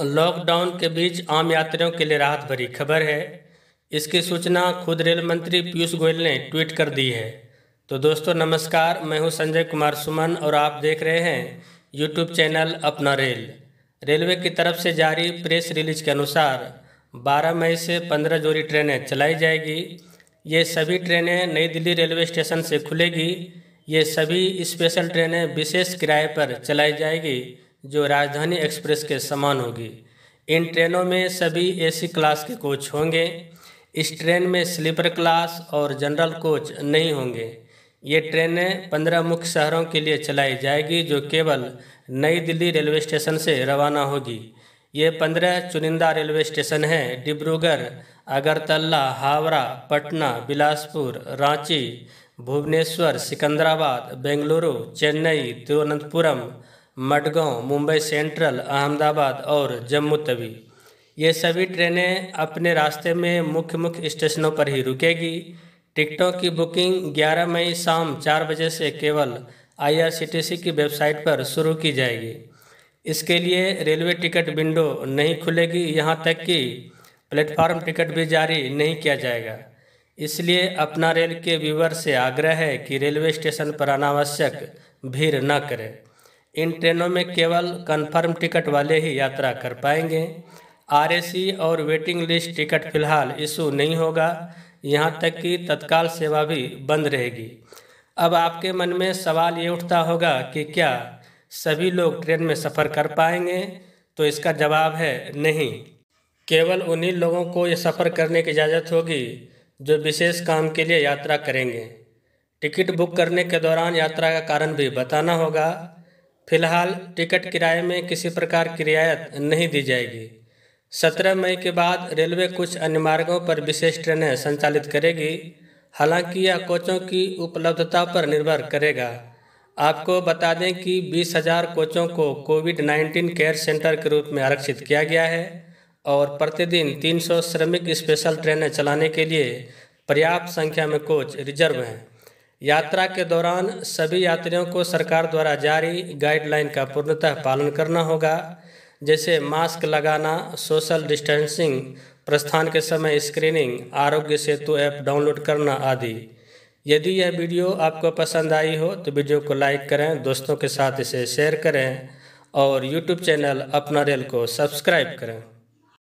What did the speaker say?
Lockdown के बीच आम यात्रियों के लिए राहत भरी खबर है। इसकी सूचना खुद रेल मंत्री पीयूष गोयल ने ट्वीट कर दी है। तो दोस्तों, नमस्कार, मैं हूँ संजय कुमार सुमन और आप देख रहे हैं YouTube channel Apna rail. Railway की तरफ़ से जारी प्रेस रिलीज़ के अनुसार 12 मई से 15 जोड़ी ट्रेनें चलाई जाएगी। ये सभी ट्रेनें नई दिल्ली रेलवे स्टेशन से खुलेगी। ये सभी स्पेशल ट्रेनें विशेष किराए पर चलाई जाएगी, जो राजधानी एक्सप्रेस के समान होगी। इन ट्रेनों में सभी एसी क्लास के कोच होंगे। इस ट्रेन में स्लीपर क्लास और जनरल कोच नहीं होंगे। ये ट्रेनें पंद्रह मुख्य शहरों के लिए चलाई जाएगी, जो केवल नई दिल्ली रेलवे स्टेशन से रवाना होगी। ये पंद्रह चुनिंदा रेलवे स्टेशन हैं, डिब्रूगढ़, अगरतला, हावड़ा, पटना, बिलासपुर, रांची, भुवनेश्वर, सिकंदराबाद, बेंगलुरु, चेन्नई, तिरुवनंतपुरम, मडगांव, मुंबई सेंट्रल, अहमदाबाद और जम्मू तवी। ये सभी ट्रेनें अपने रास्ते में मुख्य मुख्य स्टेशनों पर ही रुकेगी। टिकटों की बुकिंग 11 मई शाम चार बजे से केवल आईआरसीटीसी की वेबसाइट पर शुरू की जाएगी। इसके लिए रेलवे टिकट विंडो नहीं खुलेगी, यहाँ तक कि प्लेटफार्म टिकट भी जारी नहीं किया जाएगा। इसलिए अपना रेल के व्यूवर से आग्रह है कि रेलवे स्टेशन पर अनावश्यक भीड़ न करें। इन ट्रेनों में केवल कन्फर्म टिकट वाले ही यात्रा कर पाएँगे। आरएसी और वेटिंग लिस्ट टिकट फ़िलहाल इशू नहीं होगा, यहाँ तक कि तत्काल सेवा भी बंद रहेगी। अब आपके मन में सवाल ये उठता होगा कि क्या सभी लोग ट्रेन में सफ़र कर पाएँगे? तो इसका जवाब है नहीं। केवल उन्हीं लोगों को ये सफ़र करने की इजाज़त होगी जो विशेष काम के लिए यात्रा करेंगे। टिकट बुक करने के दौरान यात्रा का कारण भी बताना होगा। फ़िलहाल टिकट किराए में किसी प्रकार की रियायत नहीं दी जाएगी। सत्रह मई के बाद रेलवे कुछ अन्य मार्गों पर विशेष ट्रेनें संचालित करेगी। हालाँकि यह कोचों की उपलब्धता पर निर्भर करेगा। आपको बता दें कि बीस हज़ार कोचों को कोविड 19 केयर सेंटर के रूप में आरक्षित किया गया है और प्रतिदिन 300 श्रमिक स्पेशल ट्रेनें चलाने के लिए पर्याप्त संख्या में कोच रिज़र्व हैं। यात्रा के दौरान सभी यात्रियों को सरकार द्वारा जारी गाइडलाइन का पूर्णतः पालन करना होगा, जैसे मास्क लगाना, सोशल डिस्टेंसिंग, प्रस्थान के समय screening, Aarogya Setu app download करना आदि। यदि यह वीडियो आपको पसंद आई हो तो वीडियो को लाइक करें, दोस्तों के साथ इसे शेयर करें और यूट्यूब चैनल अपना रेल को सब्सक्राइब करें।